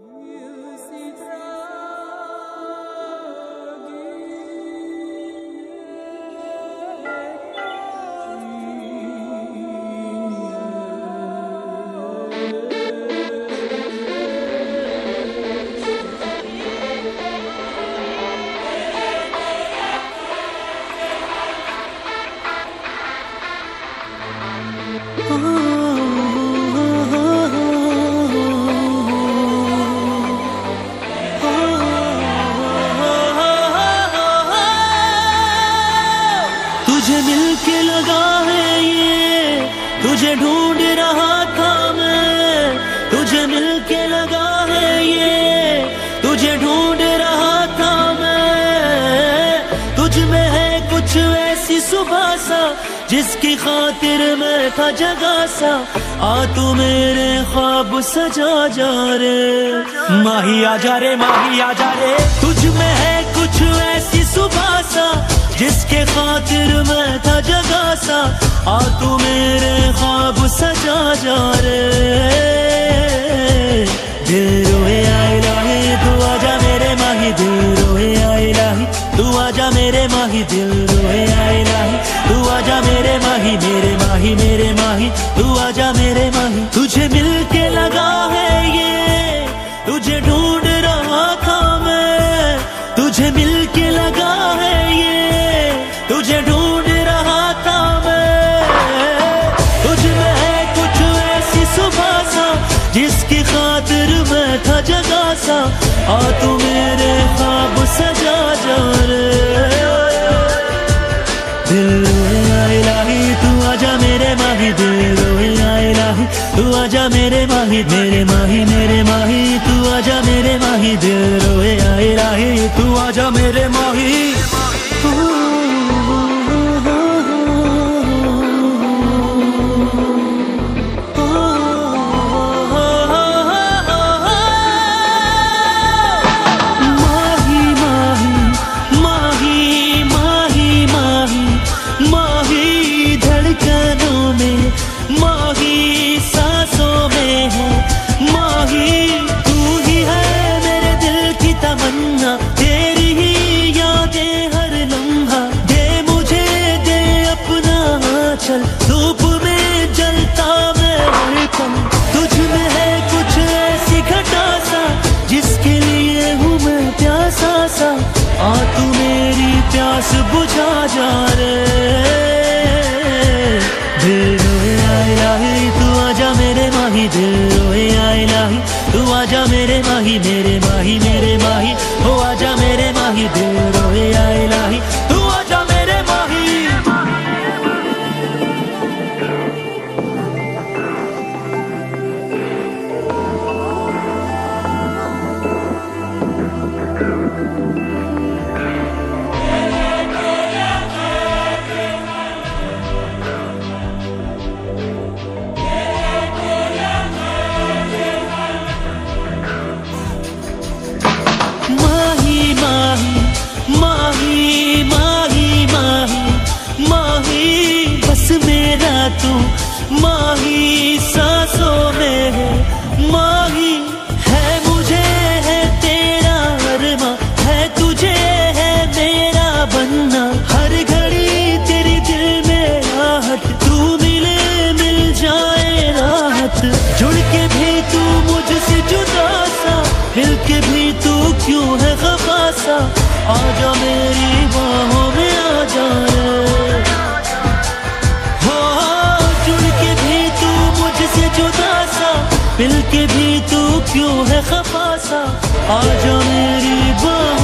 तुझे तुझे ढूंढ रहा था मैं, तुझे मिलके लगा है ये। तुझे ढूंढ रहा था मैं, तुझ में है कुछ ऐसी सुबह सा, जिसकी खातिर मैं था जगा सा। आ तू मेरे ख्वाब सजा जा रे। माही आ जा रे, माही आ जा रे। तुझ में है कुछ ऐसी सुबह सा, जिसके खातिर मैं था जगा सा। आ तू मेरे सजा जा रे। दिल रोए आए लाही तू आजा मेरे माही, दिल रोए आए लाही तू आजा मेरे माही, दिल रोए आए लाही तू आजा मेरे माही मेरे माही मेरे माही। तू आजा मेरे माही। तुझे मिल के लगा है ये, तुझे ढूंढ रहा था मैं। तुझे मिल सा आ तू मेरे ख्वाब सजा जा रे। दिल रोए लाही, तू आजा मेरे माही, दिल रोए आए लाही, तू आजा मेरे माही मेरे माही मेरे माही, तू आजा मेरे माही, दिल रोए आई लाही, तू आजा मेरे माही। माही मेरे माही हो आजा मेरे माही दिल तू माही सांसों में है, माही है मुझे है तेरा अरमा, है तुझे है मेरा बनना। हर घड़ी तेरी दिल में राहत, तू मिले मिल जाए राहत। जुड़ के भी तू मुझसे जुदा सा मिल के भी तू क्यों है खफा सा? आजा मेरी बाहों मिल के भी तू क्यों है खफासा? आजा मेरी बाहों।